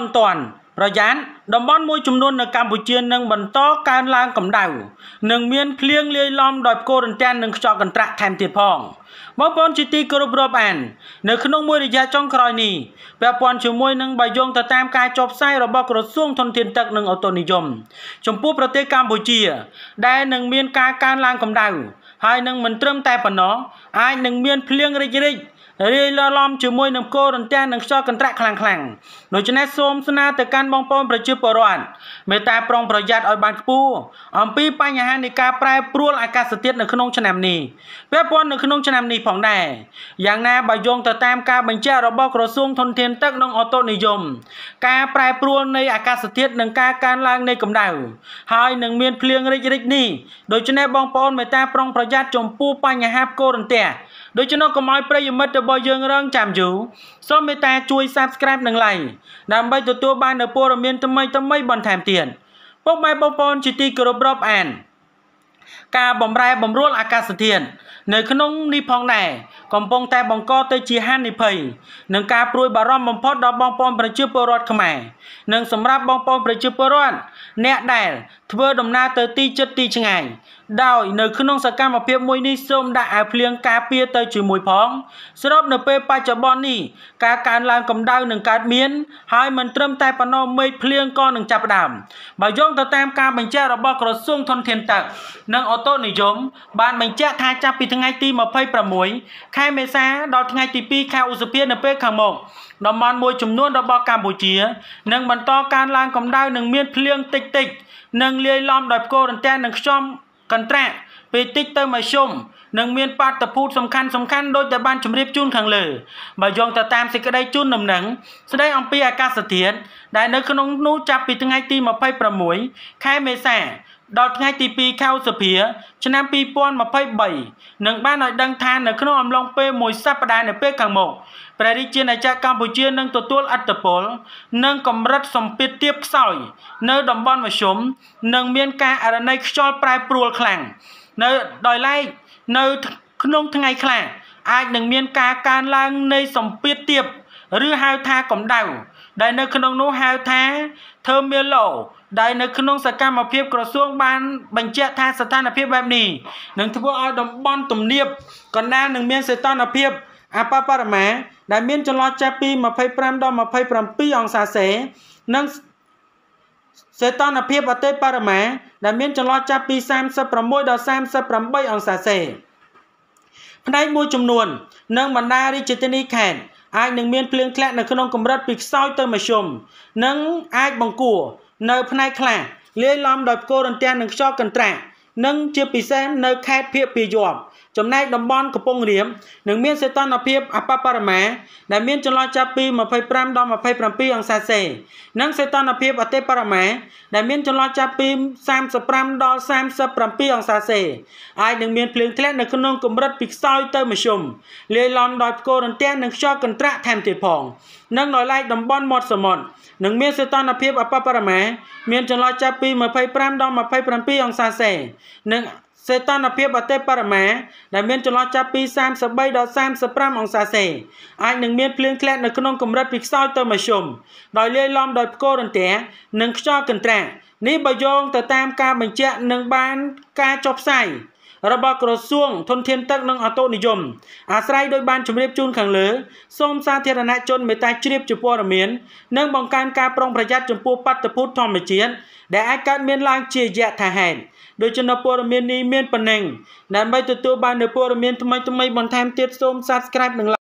បន្ទាន់ប្រយ័ត្នតំបន់មួយចំនួននៅកម្ពុជានឹងបន្តកើនឡើងកម្ដៅនិងមានភ្លៀងលាយឡំដោយផ្គររន្ទះនិងខ្យល់កន្ត្រាក់ថែមទៀតផងបងប្អូនជាទីគោរពរាប់អាន នៅក្នុងមួយរយៈចុងក្រោយនេះពាក់ព័ន្ធជាមួយនឹងបើយោងទៅតាមការចុះផ្សាយរបស់ក្រសួងធនធានទឹកនិងអូតូនិយម ចំពោះប្រទេសកម្ពុជា ដែលនឹងមានការកើនឡើងកម្ដៅហើយនឹងមិនត្រឹមតែប៉ុណ្ណោះអាចនឹងមានភ្លៀងរិចរិច រាយឡឡំជាមួយនឹងគោរន្ទះនិងខ្យល់កន្ត្រាក់ខ្លាំងខ្លាំងដូច្នេះសូមស្នើទៅកាន់បងប្អូនប្រជាពលរដ្ឋមេត្តាប្រុងប្រយ័ត្នឲ្យបានខ្ពស់អំពីបញ្ហានៃការប្រែប្រួលអាកាសធាតុនៅក្នុងឆ្នាំនេះពាក់ព័ន្ធនៅក្នុងឆ្នាំនេះផងដែរយ៉ាងណាបើយោងទៅតាមការបញ្ជាក់របស់ក្រសួងធនធានទឹកនិងអូតូនិយម ការប្រែប្រួលនៃអាកាសធាតុនិងការកើនឡើងនៃកម្ដៅហើយនឹងមានភ្លៀងរិចរិចនេះដូច្នេះបងប្អូនមេត្តាប្រុងប្រយ័ត្នចំពោះបញ្ហាផ្គររន្ទះ ដូច្នោះកុំឲ្យប្រិយមិត្តរបស់យើងរងចាំយូរសូមមេត្តាជួយ Subscribe និង Like ដើម្បីទទួលបាននូវព័ត៌មានថ្មីៗបន្ថែមទៀតពុកម៉ែបងប្អូនជាទីគោរពរាប់អានការបំរែបំរួលអាកាសធាតុនៅក្នុងនេះផងដែរកំពុងតែបង្កទៅជាហានិភ័យនិងការព្រួយបារម្ភបំផុតដល់បងប្អូនប្រជាពលរដ្ឋខ្មែរនិងសម្រាប់បងប្អូនប្រជាពលរដ្ឋអ្នកដែលធ្វើដំណើរទៅទីជិតទីឆ្ងាយដោយនៅក្នុងសកម្មភាពមួយនេះសូមដាក់អាវភ្លៀងការពារទៅជាមួយផងស្របនៅពេលបច្ចុប្បន្ននេះការកើនឡើងកម្ដៅនឹងកើតមាន ហើយមិនត្រឹមតែប៉ុណ្ណោះមេឃភ្លៀងក៏នឹងចាប់ផ្ដើមបើយោងទៅតាមការបញ្ជាក់របស់ក្រសួងធនធានទឹកនិងអូតូនិយម បានបញ្ជាក់ថាចាប់ពីថ្ងៃទី26ខែមេសាដល់ថ្ងៃទី2ខែឧសភានៅពេលខាងមុខតំបន់មួយចំនួនរបស់កម្ពុជានឹងបន្តកើនឡើងកម្ដៅនិងមានភ្លៀងតិចតិចនិងលាយឡំដោយផ្គររន្ទះនិងខ្យល់ កន្ត្រាក់ពេលតិចទៅមធ្យមនឹងមានបាតុភូតសំខាន់សំខាន់ដូចដែលបានជម្រាបជូនខាងលើបើយោងទៅតាមសេចក្តីជូនដំណឹងស្តីអំពីអាកាសធាតុដែលនៅក្នុងនោះចាប់ពីថ្ងៃទី26ខែមេសា ដល់ថ្ងៃទី2ខែឧសភាឆ្នាំ2023នឹងបានឲ្យដឹងថានៅក្នុងអំឡុងពេលមួយសប្តាហ៍នៅពេលខាងមុខព្រះរាជាណាចក្រកម្ពុជានឹងទទួលអត្តពល និងកម្រិតសម្ពាធទាបខ្សោយ នៅតំបន់មធ្យមនិងមានការអរណ័យខ្យល់ប្រែប្រួលខ្លាំងនៅដោយឡែកនៅក្នុងថ្ងៃខ្លះអាចនឹងមានការកើនឡើងនៃសម្ពាធទាបឬហៅថាកម្ដៅ ដែលនៅក្នុងនោះហៅថា thermalo ដែលនៅក្នុងសកម្មភាពក្រសួងបានបញ្ជាក់ថាស្ថានភាពបែបនេះនឹងធ្វើឲ្យតំបន់ទំនាបកណ្ដាលនឹងមានសីតុណ្ហភាពអបបរមាដែលមានចន្លោះចាប់ពី25ដល់27អង្សាសេនិងសីតុណ្ហភាពអតិបរមាដែលមានចន្លោះចាប់ពី36ដល់38អង្សាសេផ្នែកមួយចំនួននិងបណ្ដារាជធានីខេត្ត អាចនឹងមានភ្លៀងធ្លាក់នៅក្នុងកម្រិតពីខ្សោយទៅមធ្យមនិងអាចបង្កួរនៅផ្នែកខ្លះលាយឡំដោយផ្គររន្ទះនិងខ្យល់កន្ត្រាក់និងជាពិសេសនៅខេត្តភៀកពាយ័ព្យ ចំណែកតំបន់កំពង់រាមនឹងមានសីតុណ្ហភាពអបបរមាដែលមានចន្លោះចាប់ពី25ដល់27អង្សាសេនិងសីតុណ្ហភាពអតិបរមាដែលមានចន្លោះចាប់ពី35ដល់37អង្សាសេអាចនឹងមានភ្លៀងធ្លាក់នៅក្នុងកម្រិតពីខ្សោយទៅមធ្យមលាយឡំដោយផ្គររន្ទះនិងខ្យល់កន្ត្រាក់ថែមទៀតផងនិងដោយឡែកតំបន់មាត់សមុទ្រនឹងមានសីតុណ្ហភាពអបបរមាមានចន្លោះចាប់ពី25ដល់27អង្សាសេនិង សេតុណ្ហភាពអតិបរមាដែលមានចន្លោះចាប់ពី33ដល់35អង្សាសេអាចនឹងមានភ្លៀងធ្លាក់នៅក្នុងកម្រិតពីខ្សោយទៅមធ្យមដោយលាយឡំដោយផ្គររន្ទះនិងខ្យល់កន្ត្រាក់នេះបើយោងទៅតាមការបញ្ជាក់នឹងបានការចុះផ្សាយ របស់ក្រសួងធនធានទឹកនិងអូតូនិយមអាស្រ័យដោយបានជម្រាបជូនខាងលើសូមសាធារណជនមេត្តាជ្រាបជាព័ត៌មាននិងបង្កើនការប្រុងប្រយ័ត្នចំពោះបាតុភូតធម្មជាតិដែលអាចកើតមានឡើងជាយថាហេតុដូច្នេះព័ត៌មាននេះមានប៉ុណ្ណឹងដើម្បីទទួលបាននូវព័ត៌មានថ្មីៗបន្ថែមទៀតសូម Subscribe និង